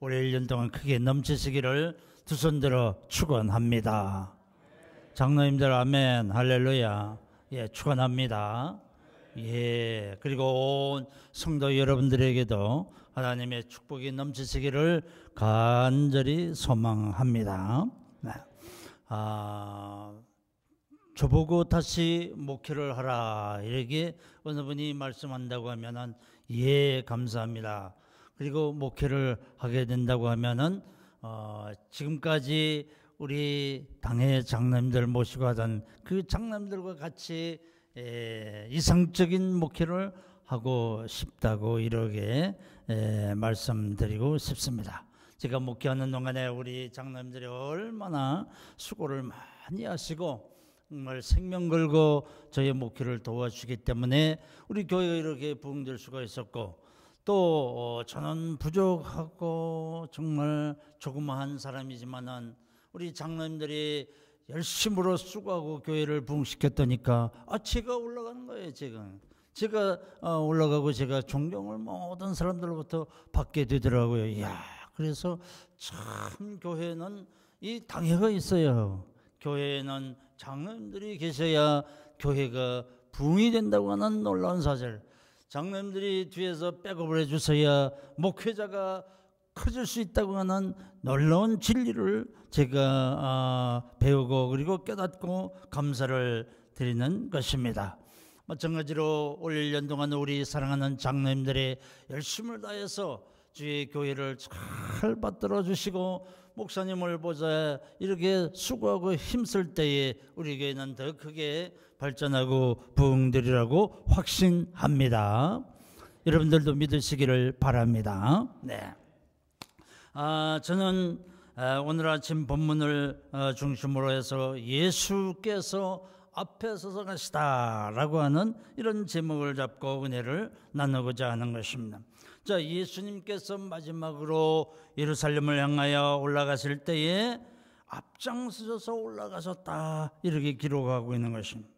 올해 1년 동안 크게 넘치시기를 두 손 들어 축원합니다. 장로님들 아멘 할렐루야. 예, 축원합니다. 예, 그리고 온 성도 여러분들에게도 하나님의 축복이 넘치시기를 간절히 소망합니다. 네. 아, 저보고 다시 목회를 하라 이렇게 어느 분이 말씀한다고 하면은 예 감사합니다. 그리고 목회를 하게 된다고 하면은 어, 지금까지 우리 당의 장남들 모시고 하던 그 장남들과 같이 에, 이상적인 목회를 하고 싶다고 이렇게 에, 말씀드리고 싶습니다. 제가 목회하는 동안에 우리 장남들이 얼마나 수고를 많이 하시고 정말 생명 걸고 저의 목회를 도와주기 때문에 우리 교회가 이렇게 부흥될 수가 있었고 또 어, 저는 부족하고 정말 조그마한 사람이지만은 우리 장로님들이 열심으로 수고하고 교회를 부흥시켰다니까 아 제가 올라가는 거예요 지금. 제가 어, 올라가고 제가 존경을 모든 사람들로부터 받게 되더라고요. 이야 그래서 참 교회는 이 당회가 있어요. 교회에는 장로님들이 계셔야 교회가 부흥이 된다고 하는 놀라운 사실 장로님들이 뒤에서 백업을 해주셔야 목회자가 커질 수 있다고 하는 놀라운 진리를 제가 아, 배우고 그리고 깨닫고 감사를 드리는 것입니다. 마찬가지로 올 1년 동안 우리 사랑하는 장로님들의 열심을 다해서 주의 교회를 잘 받들어 주시고 목사님을 보자 이렇게 수고하고 힘쓸 때에 우리 교회는 더 크게 발전하고 부흥되리라고 확신합니다. 여러분들도 믿으시기를 바랍니다. 네. 아, 저는 아, 오늘 아침 본문을 어, 중심으로 해서 예수께서 앞에 서서 가시다라고 하는 이런 제목을 잡고 은혜를 나누고자 하는 것입니다. 자, 예수님께서 마지막으로 예루살렘을 향하여 올라가실 때에 앞장서서 올라가셨다 이렇게 기록하고 있는 것입니다.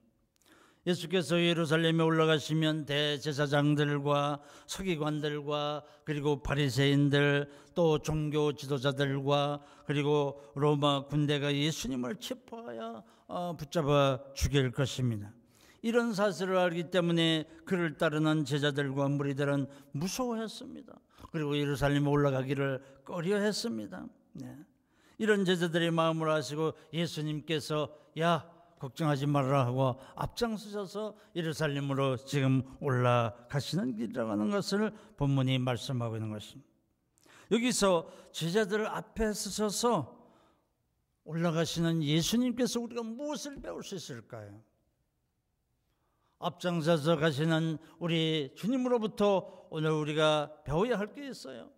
예수께서 예루살렘에 올라가시면 대제사장들과 서기관들과 그리고 바리새인들 또 종교 지도자들과 그리고 로마 군대가 예수님을 체포하여 어, 붙잡아 죽일 것입니다. 이런 사실을 알기 때문에 그를 따르는 제자들과 무리들은 무서워했습니다. 그리고 예루살렘에 올라가기를 꺼려했습니다. 네. 이런 제자들의 마음을 아시고 예수님께서 야 걱정하지 말라 하고 앞장서셔서 예루살렘으로 지금 올라가시는 길이라고 하는 것을 본문이 말씀하고 있는 것입니다. 여기서 제자들 앞에 서서 올라가시는 예수님께서 우리가 무엇을 배울 수 있을까요? 앞장서서 가시는 우리 주님으로부터 오늘 우리가 배워야 할 게 있어요.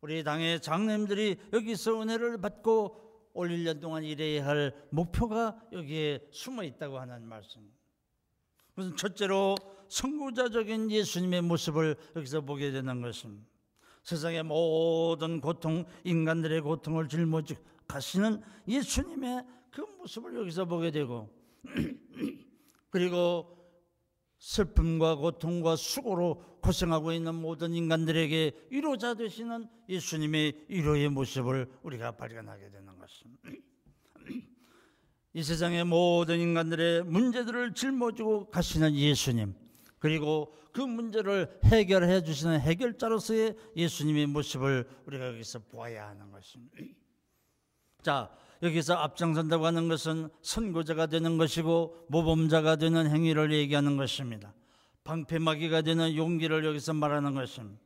우리 당의 장님들이 여기서 은혜를 받고 올 1년 동안 일해야 할 목표가 여기에 숨어 있다고 하는 말씀. 무슨 첫째로 선구자적인 예수님의 모습을 여기서 보게 되는 것입니다. 세상의 모든 고통, 인간들의 고통을 짊어지 가시는 예수님의 그 모습을 여기서 보게 되고 그리고 슬픔과 고통과 수고로 고생하고 있는 모든 인간들에게 위로자 되시는 예수님의 위로의 모습을 우리가 발견하게 되는 것입니다. 이 세상의 모든 인간들의 문제들을 짊어지고 가시는 예수님, 그리고 그 문제를 해결해 주시는 해결자로서의 예수님의 모습을 우리가 여기서 보아야 하는 것입니다. 자, 여기서 앞장선다고 하는 것은 선고자가 되는 것이고 모범자가 되는 행위를 얘기하는 것입니다. 방패막이가 되는 용기를 여기서 말하는 것입니다.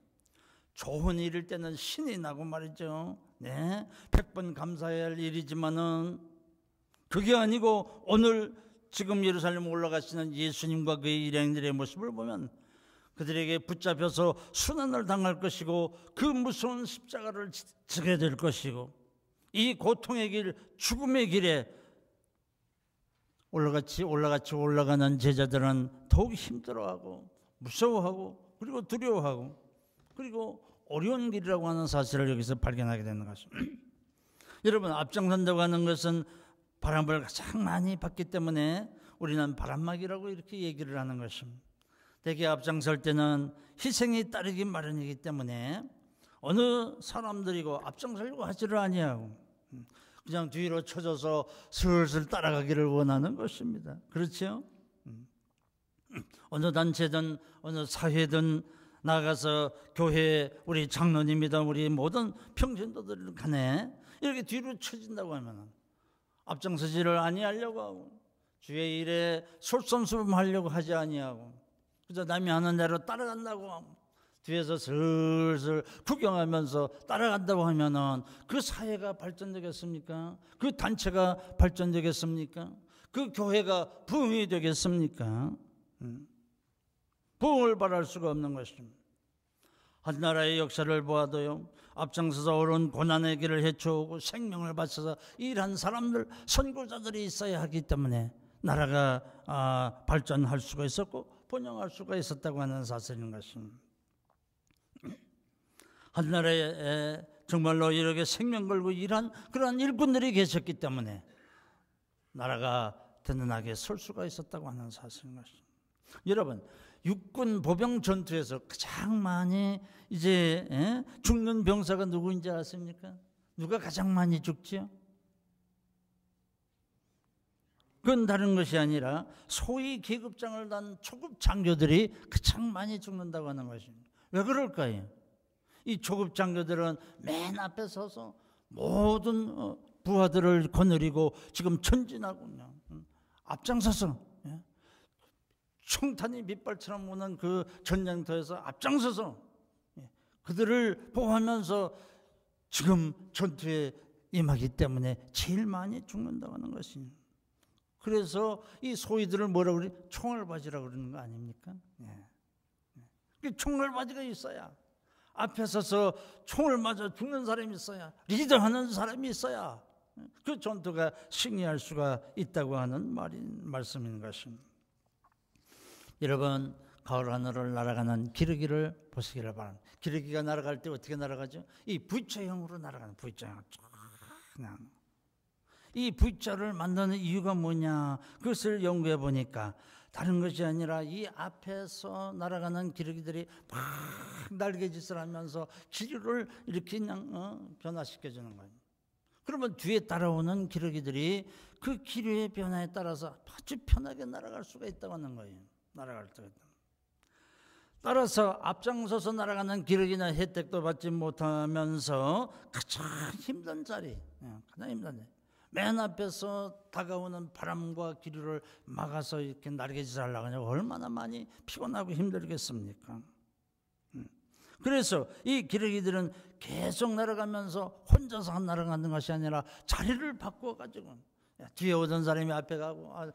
좋은 일일 때는 신이 나고 말이죠. 네. 백번 감사해야 할 일이지만은 그게 아니고 오늘 지금 예루살렘 올라가시는 예수님과 그의 일행들의 모습을 보면 그들에게 붙잡혀서 순환을 당할 것이고 그 무서운 십자가를 지게 될 것이고 이 고통의 길, 죽음의 길에 올라같이 올라같이 올라가는 제자들은 더욱 힘들어하고 무서워하고 그리고 두려워하고 그리고 어려운 길이라고 하는 사실을 여기서 발견하게 되는 것입니다. 여러분 앞장선다고 하는 것은 바람을 가장 많이 받기 때문에 우리는 바람막이라고 이렇게 얘기를 하는 것입니다. 대개 앞장설 때는 희생이 따르기 마련이기 때문에 어느 사람들이고 앞장서려고 하지를 아니하고 그냥 뒤로 쳐져서 슬슬 따라가기를 원하는 것입니다. 그렇죠? 어느 단체든 어느 사회든 나가서 교회 우리 장로님이든 우리 모든 평신도들 간에 이렇게 뒤로 쳐진다고 하면 앞장서지를 아니하려고 하고 주의 일에 솔선수범하려고 하지 아니하고 그저 남이 하는 대로 따라간다고 하고 뒤에서 슬슬 구경하면서 따라간다고 하면은 그 사회가 발전되겠습니까? 그 단체가 발전되겠습니까? 그 교회가 부흥이 되겠습니까? 음. 부흥을 바랄 수가 없는 것입니다. 한 나라의 역사를 보아도요, 앞장서서 옳은 고난의 길을 헤쳐오고 생명을 바쳐서 일한 사람들, 선구자들이 있어야 하기 때문에 나라가 아, 발전할 수가 있었고 번영할 수가 있었다고 하는 사실인 것입니다. 한 나라에 정말로 이렇게 생명 걸고 일한 그러한 일꾼들이 계셨기 때문에 나라가 든든하게 설 수가 있었다고 하는 사실인 것입니다. 여러분, 육군 보병 전투에서 가장 많이 이제 예? 죽는 병사가 누구인지 아십니까? 누가 가장 많이 죽지요? 그건 다른 것이 아니라 소위 계급장을 단 초급 장교들이 가장 많이 죽는다고 하는 것입니다. 왜 그럴까요? 이 초급 장교들은 맨 앞에 서서 모든 어, 부하들을 거느리고 지금 전진하고 앞장서서 예? 총탄이 밑발처럼 오는 그 전쟁터에서 앞장서서 예, 그들을 보호하면서 지금 전투에 임하기 때문에 제일 많이 죽는다고 하는 것입니다. 그래서 이 소위들을 뭐라고 그래? 총알바지라고 그러는 거 아닙니까? 예. 예. 총알바지가 있어야 앞에 서서 총을 맞아 죽는 사람이 있어야 리더하는 사람이 있어야 그 전투가 승리할 수가 있다고 하는 말인 말씀인 것입니다. 여러분 가을 하늘을 날아가는 기러기를 보시기를 바랍니다. 기러기가 날아갈 때 어떻게 날아가죠? 이 V자형으로 날아가는 V자형. 그냥 이 V자를 만드는 이유가 뭐냐? 그것을 연구해 보니까 다른 것이 아니라 이 앞에서 날아가는 기러기들이 막 날개짓을 하면서 기류를 이렇게 그냥 어, 변화시켜 주는 거예요. 그러면 뒤에 따라오는 기러기들이 그 기류의 변화에 따라서 아주 편하게 날아갈 수가 있다고 하는 거예요. 날아갈 때. 따라서 앞장서서 날아가는 기러기나 혜택도 받지 못하면서 가장 힘든 자리, 예, 가장 힘든 자리. 맨 앞에서 다가오는 바람과 기류를 막아서 이렇게 날개짓을 하려고 하냐 얼마나 많이 피곤하고 힘들겠습니까? 음. 그래서 이 기러기들은 계속 날아가면서 혼자서 날아가는 것이 아니라 자리를 바꾸어 가지고 뒤에 오던 사람이 앞에 가고 아,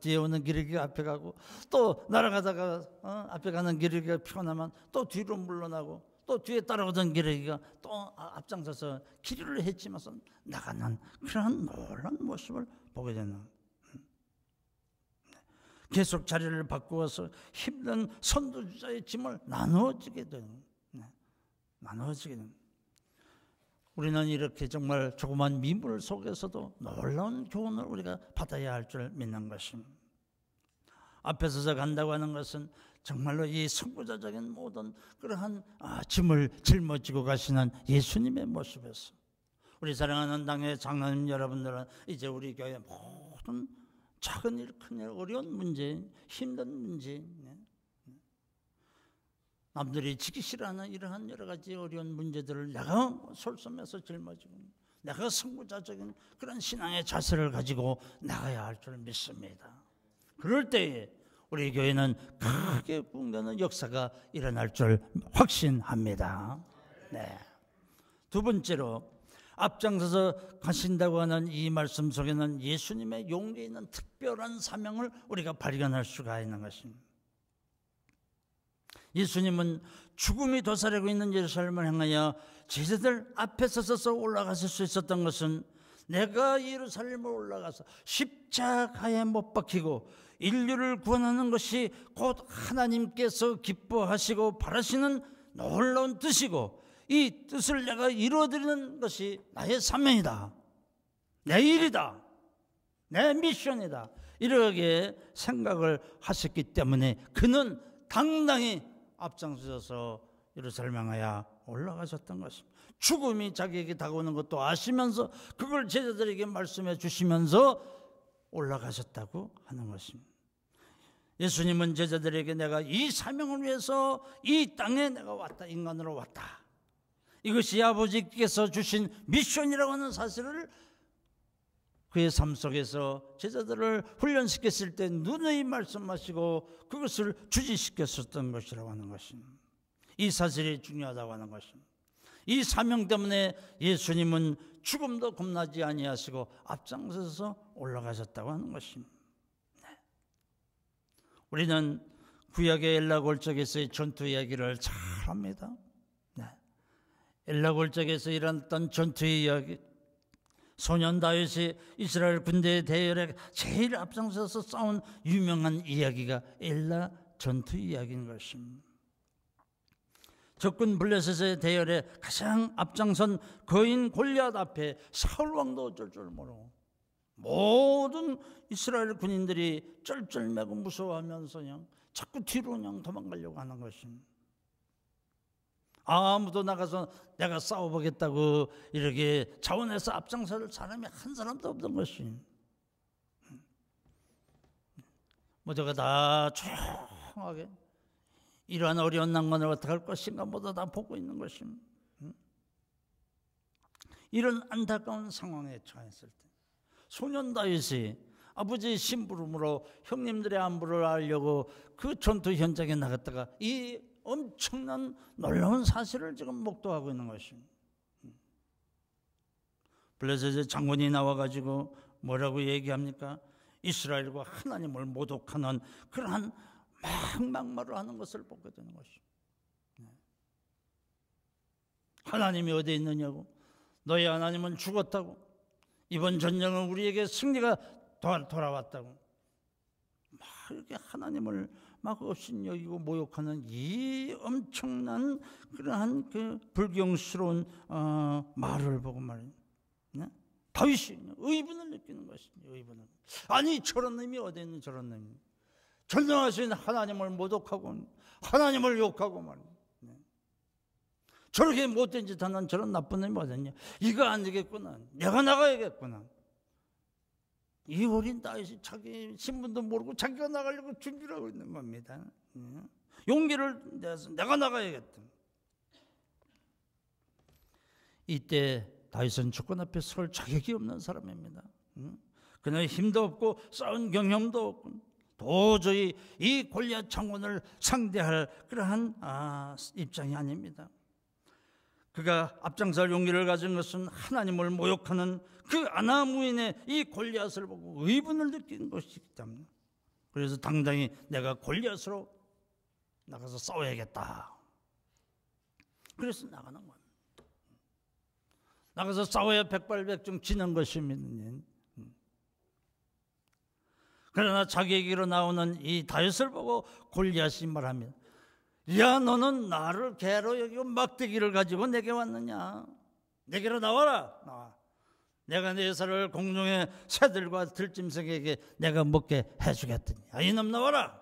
뒤에 오는 기러기가 앞에 가고 또 날아가다가 어, 앞에 가는 기러기가 피곤하면 또 뒤로 물러나고 또 뒤에 따라오던 기러기가 또 아, 앞장서서 길을 헤치면서 나가는 그런 놀란 모습을 보게 되는 계속 자리를 바꾸어서 힘든 선두주자의 짐을 나누어지게 되는 네. 나누어지게 되는 우리는 이렇게 정말 조그만 미물 속에서도 놀라운 교훈을 우리가 받아야 할 줄 믿는 것입니다. 앞에 서서 간다고 하는 것은 정말로 이 선구자적인 모든 그러한 아, 짐을 짊어지고 가시는 예수님의 모습에서 우리 사랑하는 당의 장로님 여러분들은 이제 우리 교회 모든 작은 일, 큰 일, 어려운 문제, 힘든 문제, 네. 남들이 지기 싫어하는 이러한 여러 가지 어려운 문제들을 내가 솔선해서 짊어지고 내가 선구자적인 그런 신앙의 자세를 가지고 나가야 할 줄 믿습니다. 그럴 때에 우리 교회는 크게 붕되는 역사가 일어날 줄 확신합니다. 네. 두 번째로 앞장서서 가신다고 하는 이 말씀 속에는 예수님의 용기 있는 특별한 사명을 우리가 발견할 수가 있는 것입니다. 예수님은 죽음이 도사리고 있는 예루살렘을 향하여 제자들 앞에 서서 올라가실 수 있었던 것은 내가 예루살렘을 올라가서 십자가에 못 박히고 인류를 구원하는 것이 곧 하나님께서 기뻐하시고 바라시는 놀라운 뜻이고 이 뜻을 내가 이루어드리는 것이 나의 사명이다. 내 일이다. 내 미션이다. 이렇게 생각을 하셨기 때문에 그는 당당히 앞장서서 예루살렘 향하여 올라가셨던 것입니다. 죽음이 자기에게 다가오는 것도 아시면서 그걸 제자들에게 말씀해 주시면서 올라가셨다고 하는 것입니다. 예수님은 제자들에게 내가 이 사명을 위해서 이 땅에 내가 왔다. 인간으로 왔다. 이것이 아버지께서 주신 미션이라고 하는 사실을 그의 삶 속에서 제자들을 훈련시켰을 때 누누이 말씀하시고 그것을 주지시켰었던 것이라고 하는 것입니다. 이 사실이 중요하다고 하는 것입니다. 이 사명 때문에 예수님은 죽음도 겁나지 아니하시고 앞장서서 올라가셨다고 하는 것입니다. 네. 우리는 구약의 엘라골적에서의 전투 이야기를 잘 합니다. 네. 엘라골적에서 일어났던 전투 이야기, 소년 다윗이 이스라엘 군대의 대열에 제일 앞장서서 싸운 유명한 이야기가 엘라 전투 이야기인 것입니다. 적군 블레셋의 대열에 가장 앞장선 거인 골리앗 앞에 사울 왕도 어쩔 줄 모르고 모든 이스라엘 군인들이 쩔쩔매고 무서워하면서 그냥 자꾸 뒤로 그냥 도망가려고 하는 것입니다. 아무도 나가서 내가 싸워보겠다고 이렇게 자원해서 앞장설 사람이 한 사람도 없던 것이. 모두가 다 조용하게 이러한 어려운 난관을 어떻게 할 것인가 모두 다 보고 있는 것입니다. 이런 안타까운 상황에 처했을 때 소년 다윗이 아버지 심부름으로 형님들의 안부를 알려고 그 전투 현장에 나갔다가 이 엄청난 놀라운 사실을 지금 목도하고 있는 것입니다. 블레셋의 장군이 나와가지고 뭐라고 얘기합니까? 이스라엘과 하나님을 모독하는 그러한 막막말을 하는 것을 보게 되는 것입니다. 네. 하나님이 어디 있느냐고 너희 하나님은 죽었다고 이번 전쟁은 우리에게 승리가 돌아왔다고 막 이렇게 하나님을 막 없인 여기고 모욕하는 이 엄청난 그러한 그 불경스러운 어, 말을 보고 말이에요. 네? 다윗이 의분을 느끼는 것입니다. 의분을. 아니 저런 놈이 어디 있는 저런 놈이. 전능하신 하나님을 모독하고 하나님을 욕하고 말이에요. 네. 저렇게 못된 짓 하는 저런 나쁜 놈이 어딨냐. 이거 안 되겠구나. 내가 나가야겠구나. 이 어린 다윗이 자기 신분도 모르고 자기가 나가려고 준비를 하고 있는 겁니다. 용기를 내서 내가 나가야겠다. 이때 다윗은 주권 앞에 설 자격이 없는 사람입니다. 그는 힘도 없고 싸운 경험도 없고 도저히 이 골리앗 장군을 상대할 그러한 아, 입장이 아닙니다. 그가 앞장설 용기를 가진 것은 하나님을 모욕하는 그 아나무인의 이 골리앗을 보고 의분을 느낀 것이기 때문에 그래서 당당히 내가 골리앗으로 나가서 싸워야겠다. 그래서 나가는 겁니다. 나가서 싸워야 백발백중 지는 것입니다. 그러나 자기에게로 나오는 이 다윗을 보고 골리앗이 말합니다. 야 너는 나를 개로 여기고 막대기를 가지고 내게 왔느냐 내게로 나와라 나와. 내가 네 살을 공중의 새들과 들짐승에게 내가 먹게 해주겠더니 아, 이놈 나와라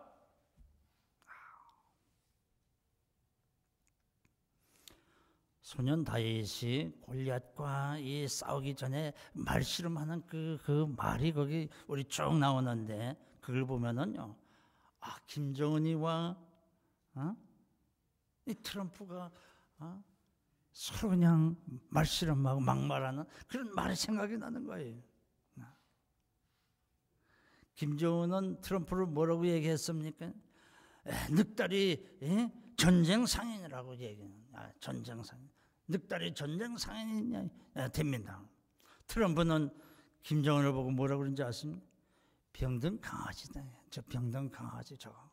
소년 다윗이 골리앗과 이 싸우기 전에 말씨름하는 그, 그 말이 거기 우리 쭉 나오는데 그걸 보면은요 아 김정은이와 어? 이 트럼프가 어? 서로 그냥 말씨름하고 막말하는 그런 말이 생각이 나는 거예요. 김정은은 트럼프를 뭐라고 얘기했습니까? 에, 늑다리 에? 전쟁 상인이라고 얘기해요. 아, 전쟁 상인. 늑다리 전쟁 상인이 됩니다. 트럼프는 김정은을 보고 뭐라고 그런지 아십니까? 병든 강아지다. 저 병든 강아지 저거.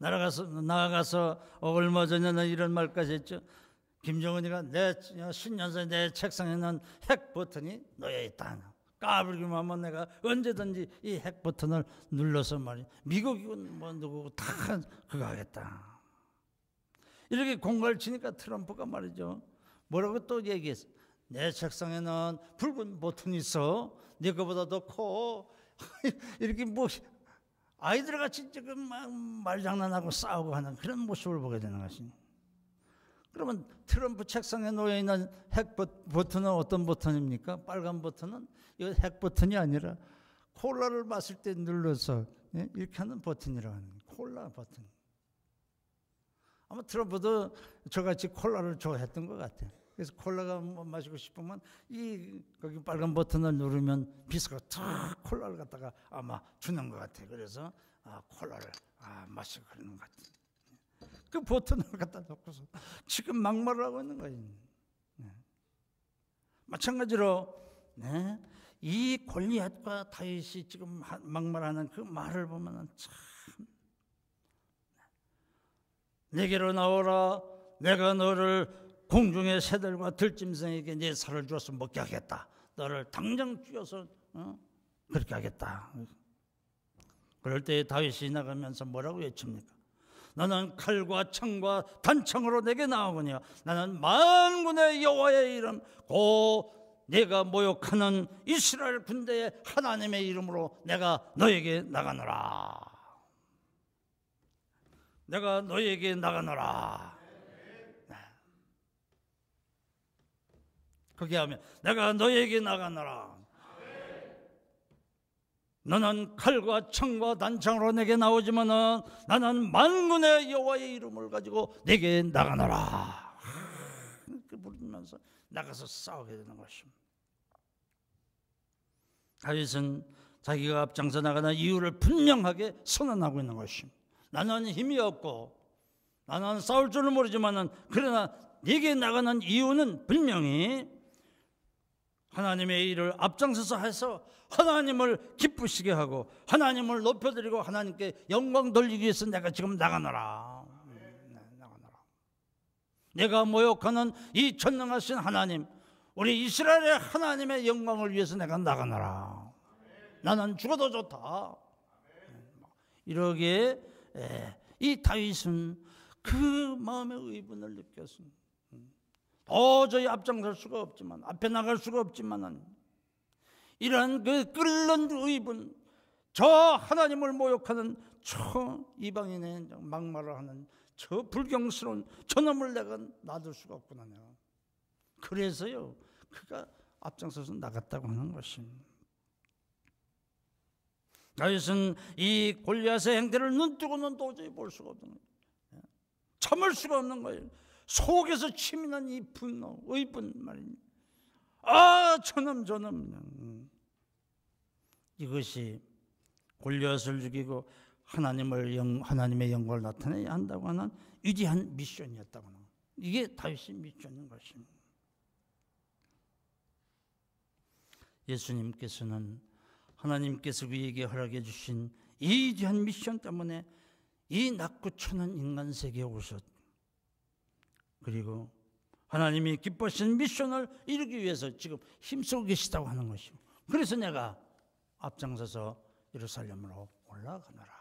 날아가서 나가서 얼마 전에는 이런 말까지 했죠. 김정은이가 내 신년사에 내 책상에는 핵 버튼이 놓여 있다. 까불기만 하면 내가 언제든지 이 핵 버튼을 눌러서 말이 미국이군 뭐 누구 다 그거 하겠다. 이렇게 공갈 치니까 트럼프가 말이죠. 뭐라고 또 얘기했어. 내 책상에는 붉은 버튼이 있어. 네 거보다 더 커. 이렇게 뭐 아이들 같이 지금 막 말장난하고 싸우고 하는 그런 모습을 보게 되는 것입니다. 그러면 트럼프 책상에 놓여 있는 핵 버튼은 어떤 버튼입니까? 빨간 버튼은 이거 핵 버튼이 아니라 콜라를 마실 때 눌러서 예? 이렇게 하는 버튼이라고 하는. 콜라 버튼. 아마 트럼프도 저같이 콜라를 좋아했던 것 같아요. 그래서 콜라가 뭐 마시고 싶으면 이 거기 빨간 버튼을 누르면 비스가 탁 콜라를 갖다가 아마 주는 것 같아요. 그래서 아, 콜라를 아, 마시고 그러는 것 같아요. 그 버튼을 갖다 놓고서 지금 막말을 하고 있는 거예요. 네. 마찬가지로 네, 이 골리앗과 다윗이 지금 막말하는 그 말을 보면은 참 내게로 나오라 내가 너를 공중의 새들과 들짐승에게 내 살을 주어서 먹게 하겠다. 너를 당장 죽여서 어? 그렇게 하겠다. 그럴 때 다윗이 나가면서 뭐라고 외칩니까? 너는 칼과 창과 단창으로 내게 나오거니와 나는 만군의 여호와의 이름 고 내가 모욕하는 이스라엘 군대의 하나님의 이름으로 내가 너에게 나가노라. 내가 너에게 나가노라. 그렇게 하면 내가 너에게 나가노라. 너는 칼과 창과 단창으로 내게 나오지만은 나는 만군의 여호와의 이름을 가지고 내게 나가노라. 그 부르면서 나가서 싸우게 되는 것입니다. 다윗은 자기가 앞장서 나가는 이유를 분명하게 선언하고 있는 것입니다. 나는 힘이 없고 나는 싸울 줄은 모르지만은 그러나 네게 나가는 이유는 분명히 하나님의 일을 앞장서서 해서 하나님을 기쁘시게 하고 하나님을 높여드리고 하나님께 영광 돌리기 위해서 내가 지금 나가노라. 네, 나가노라. 내가 모욕하는 이 전능하신 하나님, 우리 이스라엘의 하나님의 영광을 위해서 내가 나가노라. 나는 죽어도 좋다. 이러기에 이 다윗은 그 마음의 의분을 느꼈습니다. 도저히 앞장설 수가 없지만 앞에 나갈 수가 없지만은 이러한 그 끓는 의분 저 하나님을 모욕하는 저 이방인의 막말을 하는 저 불경스러운 저놈을 내가 놔둘 수가 없구나 내가 그래서요 그가 앞장서서 나갔다고 하는 것입니다. 다윗은 이 골리앗의 행태를 눈뜨고는 도저히 볼 수가 없는 거예요. 참을 수가 없는 거예요 속에서 치미는 이 분노, 의분 말입니다. 아, 저놈, 저놈. 이것이 골리앗을 죽이고 하나님을 영, 하나님의 영광을 나타내야 한다고 하는 위대한 미션이었다고 하는 이게 다윗의 미션인 것입니다. 예수님께서는 하나님께서 그에게 허락해 주신 이 위대한 미션 때문에 이 낮고 천한 인간 세계에 오셨 그리고 하나님이 기뻐하시는 미션을 이루기 위해서 지금 힘쓰고 계시다고 하는 것이고 그래서 내가 앞장서서 예루살렘으로 올라가노라.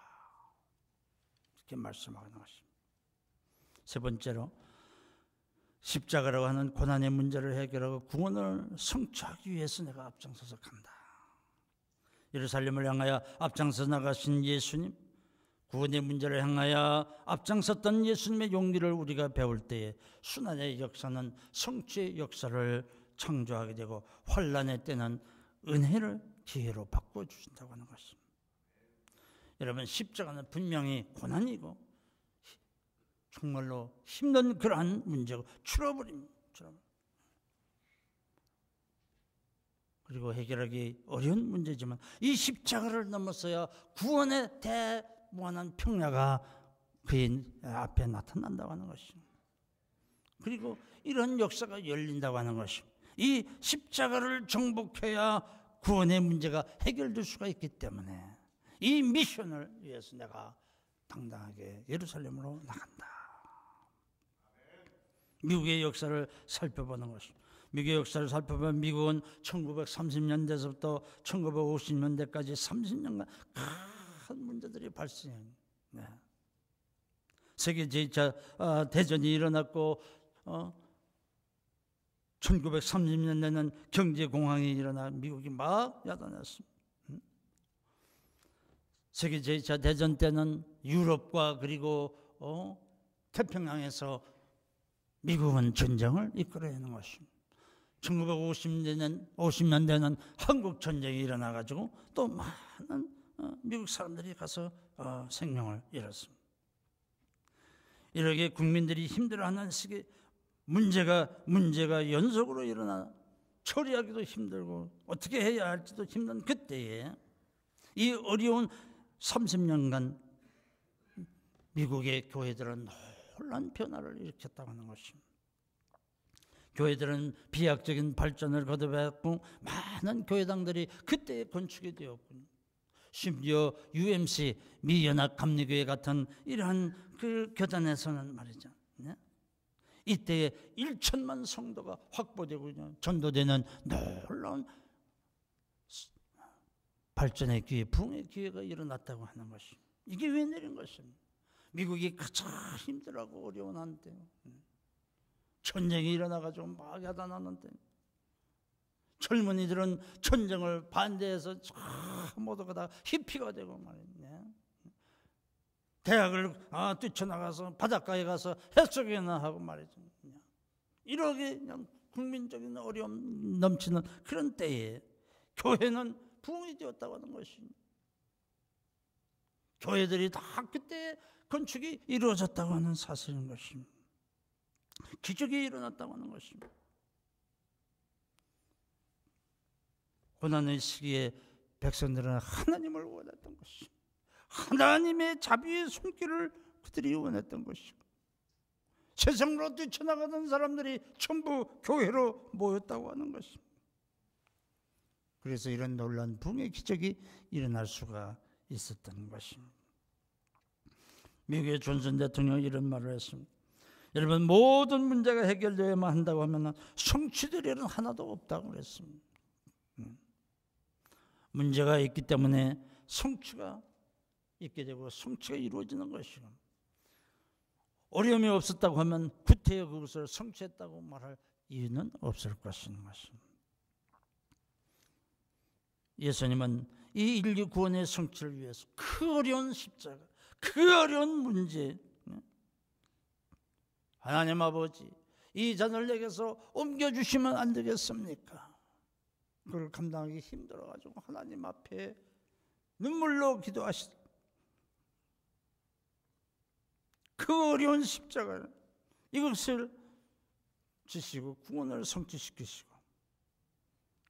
이렇게 말씀하는 것입니다. 세 번째로 십자가라고 하는 고난의 문제를 해결하고 구원을 성취하기 위해서 내가 앞장서서 간다. 예루살렘을 향하여 앞장서 나가신 예수님 구원의 문제를 향하여 앞장섰던 예수님의 용기를 우리가 배울 때에 순환의 역사는 성취의 역사를 창조하게 되고 환란의 때는 은혜를 기회로 바꿔 주신다고 하는 것입니다. 여러분 십자가는 분명히 고난이고 정말로 힘든 그러한 문제고 출어버립니다. 그리고 해결하기 어려운 문제지만 이 십자가를 넘어서야 구원의 대 무한한 평야가 그의 앞에 나타난다고 하는 것입니다. 그리고 이런 역사가 열린다고 하는 것입니다. 이 십자가를 정복해야 구원의 문제가 해결될 수가 있기 때문에 이 미션을 위해서 내가 당당하게 예루살렘으로 나간다. 미국의 역사를 살펴보는 것입니다. 미국의 역사를 살펴보면 미국은 1930년대서부터 1950년대까지 30년간 큰 문제들이 발생해. 네. 세계 제2차 어, 대전이 일어났고 어, 1930년대는 경제 공황이 일어나 미국이 막 야단했습니다. 세계 제2차 대전 때는 유럽과 그리고 어, 태평양에서 미국은 전쟁을 이끌어내는 것입니다. 1950년대는 50년대는 한국 전쟁이 일어나 가지고 또 많은 어, 미국 사람들이 가서 어, 생명을 잃었습니다. 이렇게 국민들이 힘들어하는 시기 문제가 문제가 연속으로 일어나 처리하기도 힘들고 어떻게 해야 할지도 힘든 그때에 이 어려운 30년간 미국의 교회들은 놀란 변화를 일으켰다고 하는 것입니다. 교회들은 비약적인 발전을 거듭했고 많은 교회당들이 그때 건축이 되었군요. 심지어 UMC 미연합 감리교회 같은 이러한 그 교단에서는 말이죠. 네? 이때 1천만 성도가 확보되고 전도되는 놀라운 발전의 기회, 부흥의 기회가 일어났다고 하는 것입니다. 이게 왜 내린 것입니까? 미국이 가장 힘들하고 어려운 한때 전쟁이 일어나가지고 막 야단하는데 젊은이들은 전쟁을 반대해서 모두가 다 히피가 되고 말이네. 대학을 아, 뛰쳐나가서 바닷가에 가서 해석이나 하고 말이죠. 이렇게 그냥 국민적인 어려움 넘치는 그런 때에 교회는 부흥이 되었다고 하는 것입니다. 교회들이 다 그때 건축이 이루어졌다고 하는 사실인 것입니다. 기적이 일어났다고 하는 것입니다. 고난의 시기에 백성들은 하나님을 원했던 것입니다. 하나님의 자비의 손길을 그들이 원했던 것이고 세상으로 뛰쳐나가던 사람들이 전부 교회로 모였다고 하는 것입니다. 그래서 이런 놀란 붕의 기적이 일어날 수가 있었던 것입니다. 미국의 존슨 대통령이 이런 말을 했습니다. 여러분 모든 문제가 해결되어야만 한다고 하면 성취될 일 하나도 없다고 그랬습니다. 음. 문제가 있기 때문에 성취가 있게 되고 성취가 이루어지는 것이고 어려움이 없었다고 하면 구태여 그것을 성취했다고 말할 이유는 없을 것인 것입니다. 예수님은 이 인류 구원의 성취를 위해서 그 어려운 십자가, 그 어려운 문제, 하나님 아버지, 이 잔을 내게서 옮겨주시면 안 되겠습니까? 그걸 감당하기 힘들어가지고 하나님 앞에 눈물로 기도하시. 그 어려운 십자가 이것을 주시고 구원을 성취시키시고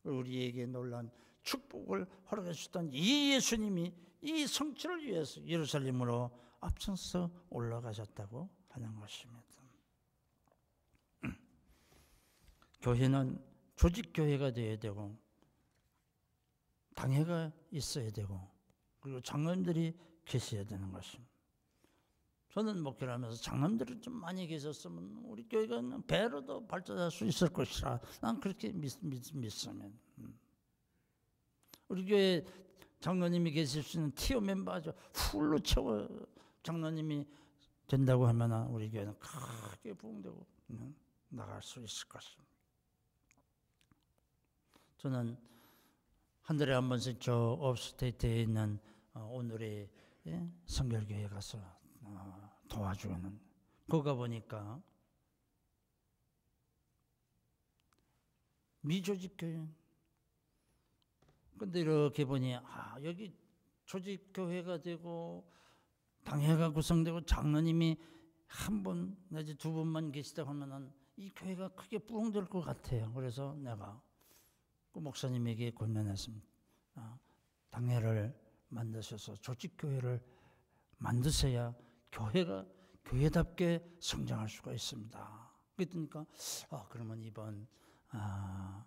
우리에게 놀란 축복을 허락해 주셨던 이 예수님이 이 성취를 위해서 예루살렘으로 앞서서 올라가셨다고 하는 것입니다. 교회는 조직 교회가 되어야 되고 당회가 있어야 되고 그리고 장로님들이 계셔야 되는 것입니다. 저는 목회를 하면서 장로님들이 좀 많이 계셨으면 우리 교회가 배로도 발전할 수 있을 것이라 난 그렇게 믿, 믿, 믿습니다. 음. 우리 교회 장로님이 계실 수 있는 티오 멤버죠. 풀로 채워 장로님이 된다고 하면 우리 교회는 크게 부흥되고 음, 나갈 수 있을 것입니다. 저는 한 달에 한 번씩 저 업스테이트에 있는 어, 오늘의 예? 성결교회 가서 어, 도와주는 거가 보니까 미조직교회 근데 이렇게 보니 아 여기 조직교회가 되고 당회가 구성되고 장로님이 한 분 내지 두 분만 계시다 하면은 이 교회가 크게 부흥될 것 같아요. 그래서 내가 그 목사님에게 권면했습니다. 아, 당회를 만드셔서 조직교회를 만드셔야 교회가 교회답게 성장할 수가 있습니다. 그러니까 아, 그러면 이번 아,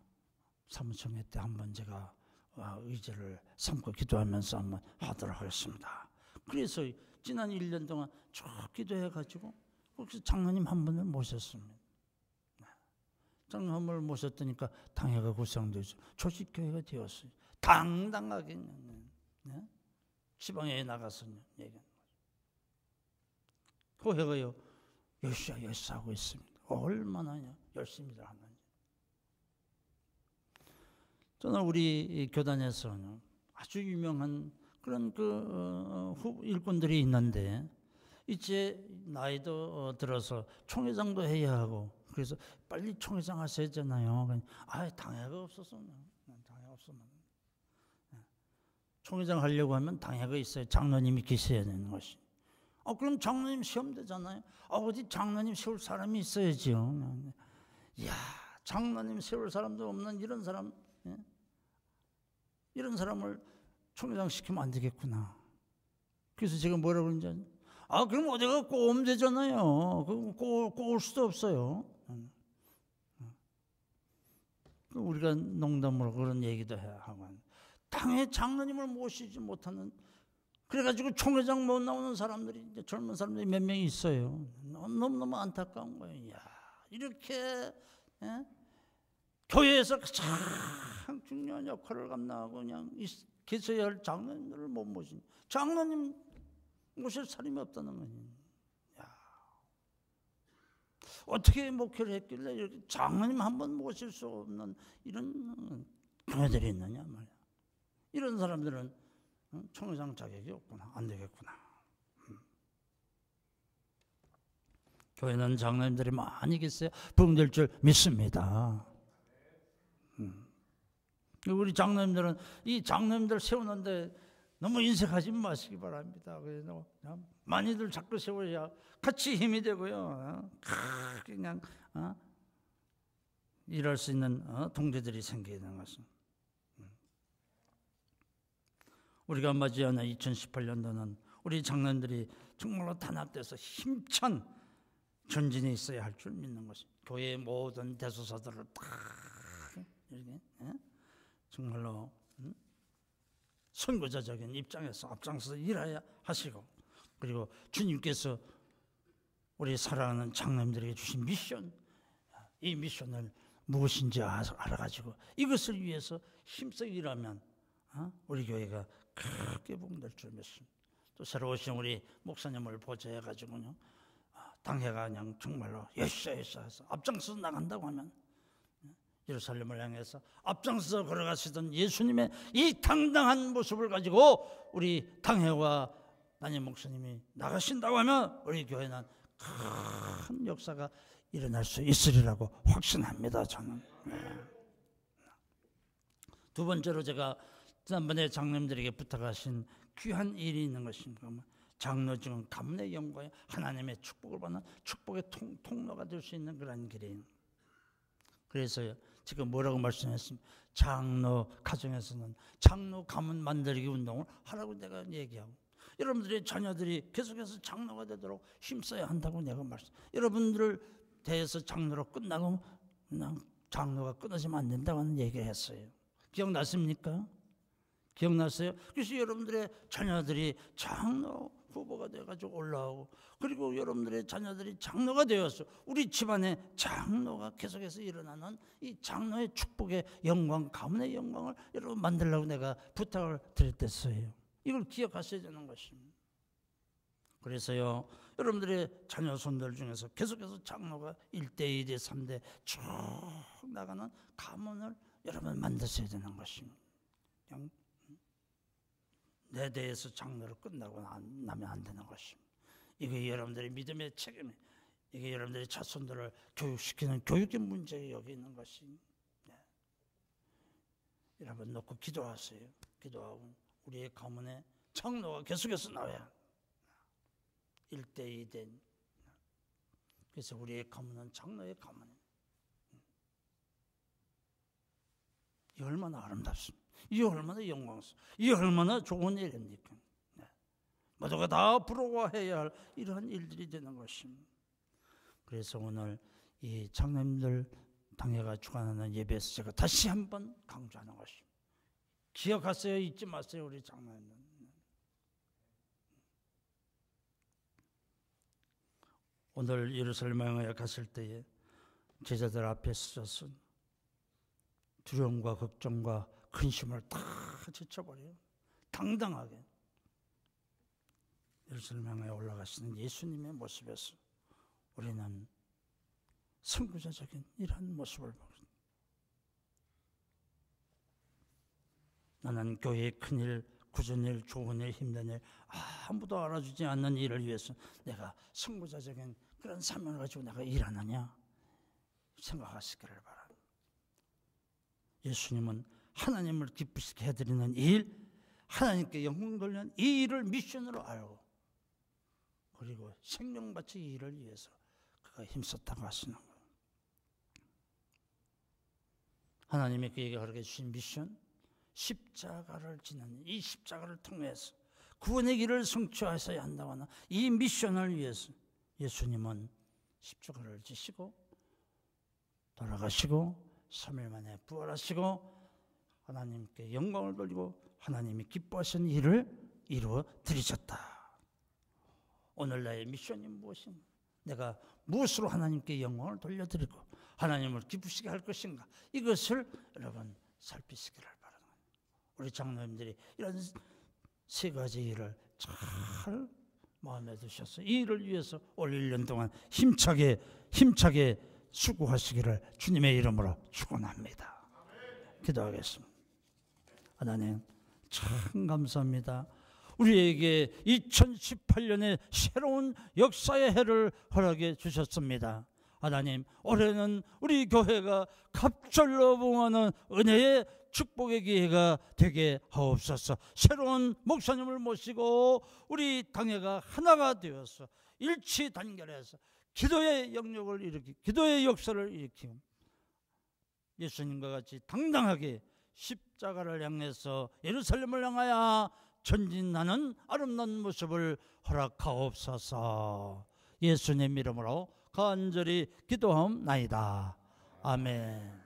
사무총회 때 한번 제가 아, 의지를 삼고 기도하면서 한번 하도록 하겠습니다. 그래서 지난 1년 동안 쭉 기도해가지고 혹시 장로님 한 분을 모셨습니다. 장로님을 모셨더니까 당회가 구성되죠. 조직교회가 되었어요. 당당하게 네? 지방에 나가서 얘기하는 거죠. 교회가요 열심히 열심히 하고 있습니다. 얼마나 열심히 하는지. 저는 우리 교단에서는 아주 유명한 그런 그 어, 후 일꾼들이 있는데 이제 나이도 어, 들어서 총회장도 해야 하고 그래서 빨리 총회장 하셔야 되잖아요. 아 당회가 없어서 당회 없으면 예. 총회장 하려고 하면 당회가 있어요. 장로님이 계셔야 되는 것이. 아 그럼 장로님 시험 되잖아요. 아 어디 장로님 세울 사람이 있어야지요. 야 장로님 세울 사람도 없는 이런 사람 예? 이런 사람을 총회장 시키면 안 되겠구나. 그래서 제가 뭐라고 그러는지 아 그럼 어디 가 꼬우면 되잖아요. 꼬, 꼬울 수도 없어요. 우리가 농담으로 그런 얘기도 해야 하고 당의 장로님을 모시지 못하는 그래가지고 총회장 못 나오는 사람들이 이제 젊은 사람들이 몇 명 있어요. 너무너무 안타까운 거예요. 야, 이렇게 예? 교회에서 가장 중요한 역할을 감당하고 그냥 계셔야 할 장로님들을 못 모신 장로님 모실 사람이 없다는. 야. 어떻게 목회를 했길래 이렇게 장로님 한 번 모실 수 없는 이런 교회들이 있느냐 말이야. 이런 사람들은 총회장 자격이 없구나. 안 되겠구나. 음. 교회는 장로님들이 많이 계세요. 부흥될 줄 믿습니다. 음. 우리 장로님들은 이 장로님들 세우는데 너무 인색하지 마시기 바랍니다. 그래서 많이들 자꾸 세워야 같이 힘이 되고요. 어? 그냥 어? 일할 수 있는 어? 동료들이 생기는 것은 음. 우리가 맞이하는 2018년도는 우리 장로들이 정말로 단합돼서 힘찬 전진이 있어야 할 줄 믿는 것입니다. 교회의 모든 대소사들을 다 이렇게 정말로 선거자적인 입장에서 앞장서 일해야 하시고 그리고 주님께서 우리 사랑하는 장남들에게 주신 미션 이 미션을 무엇인지 알아가지고 이것을 위해서 일하면 어? 우리 교회가 크게 복될 줄 믿습니다. 또 새로 오신 우리 목사님을 보좌해가지고요 아, 당회가 그냥 정말로 열쌰 열쌰 해서 앞장서 나간다고 하면 예루살렘을 향해서 앞장서 걸어가시던 예수님의 이 당당한 모습을 가지고 우리 당회와 담임 목사님이 나가신다고 하면 우리 교회는 큰 역사가 일어날 수 있으리라고 확신합니다. 저는. 네. 두 번째로 제가 지난번에 장님들에게 부탁하신 귀한 일이 있는 것입니다. 장로 중은 가문의 영광에 하나님의 축복을 받는 축복의 통, 통로가 될 수 있는 그런 길이에요. 그래서 지금 뭐라고 말씀했습니까? 장로 가정에서는 장로 가문 만들기 운동을 하라고 내가 얘기하고 여러분들의 자녀들이 계속해서 장로가 되도록 힘써야 한다고 내가 말씀. 여러분들을 대해서 장로로 끝나고 장로가 끊어지면 안 된다고 하는 얘기를 했어요. 기억나십니까? 기억나세요? 그래서 여러분들의 자녀들이 장로 후보가 돼가지고 올라오고 그리고 여러분들의 자녀들이 장로가 되었어. 우리 집안에 장로가 계속해서 일어나는 이 장로의 축복의 영광, 가문의 영광을 여러분 만들라고 내가 부탁을 드렸댔어요. 이걸 기억하셔야 되는 것입니다. 그래서요, 여러분들의 자녀 손들 중에서 계속해서 장로가 1대, 2대, 3대 쭉 나가는 가문을 여러분 만드셔야 되는 것입니다. 내 대해서 장로를 끝나고 나면 안 되는 것입니다. 이게 여러분들의 믿음의 책임이 이게 여러분들의 자손들을 교육시키는 교육의 문제 여기 있는 것이 네. 여러분 놓고 기도하세요. 기도하고 우리의 가문에 장로가 계속해서 나와야 1대 2대 그래서 우리의 가문은 장로의 가문입니다. 이 얼마나 아름답습니다. 이 얼마나 영광스러워. 이 얼마나 좋은 일입니까? 네. 모두가 다 부러워해야 할 이러한 일들이 되는 것입니다. 그래서 오늘 이 장로님들 당회가 주관하는 예배에서 제가 다시 한번 강조하는 것입니다. 기억하세요. 잊지 마세요. 우리 장로님들. 오늘 예루살렘에 갔을 때에 제자들 앞에 서서 두려움과 걱정과 근심을 다 제쳐버려요. 당당하게. 예루살렘에 올라가시는 예수님의 모습에서 우리는 선구자적인 이러한 모습을 보고 나는 교회의 큰일 굳은 일, 좋은 일, 힘든 일 아무도 알아주지 않는 일을 위해서 내가 선구자적인 그런 사명을 가지고 내가 일하느냐 생각하시기를 바랍니다. 예수님은 하나님을 기쁘시게 해드리는 일, 하나님께 영광 돌리는 이 일을 미션으로 알고 그리고 이 일을 위해서 그가 힘썼다고 하시는 거예요. 하나님이 그에게 가르쳐 주신 미션, 십자가를 지는 이 십자가를 통해서 구원의 길을 성취하셔야 한다고 하는 이 미션을 위해서 예수님은 십자가를 지시고 돌아가시고 3일 만에 부활하시고 하나님께 영광을 돌리고 하나님이 기뻐하신 일을 이루어 드리셨다. 오늘 나의 미션이 무엇인가? 내가 무엇으로 하나님께 영광을 돌려드리고 하나님을 기쁘시게 할 것인가? 이것을 여러분 살피시기를 바랍니다. 우리 장로님들이 이런 세 가지 일을 잘 마음에 드셔서 이 일을 위해서 올 1년 동안 힘차게 힘차게 수고하시기를 주님의 이름으로 축원합니다. 기도하겠습니다. 하나님 참 감사합니다. 우리에게 2018년에 새로운 역사의 해를 허락해 주셨습니다. 하나님, 올해는 우리 교회가 갑절로 봉하는 은혜의 축복의 기회가 되게 하옵소서. 새로운 목사님을 모시고 우리 당회가 하나가 되어서 일치 단결해서 기도의 영역을 일으키, 기도의 역사를 일으키고 예수님과 같이 당당하게 십자가를 향해서 예루살렘을 향하여 전진하는 아름다운 모습을 허락하옵소서. 예수님 이름으로 간절히 기도하옵나이다. 아멘.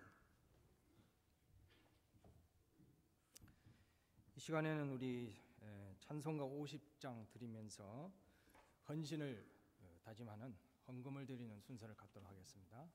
시간에는 우리 찬송가 50장 드리면서 헌신을 어, 다짐하는 헌금을 드리는 순서를 갖도록 하겠습니다.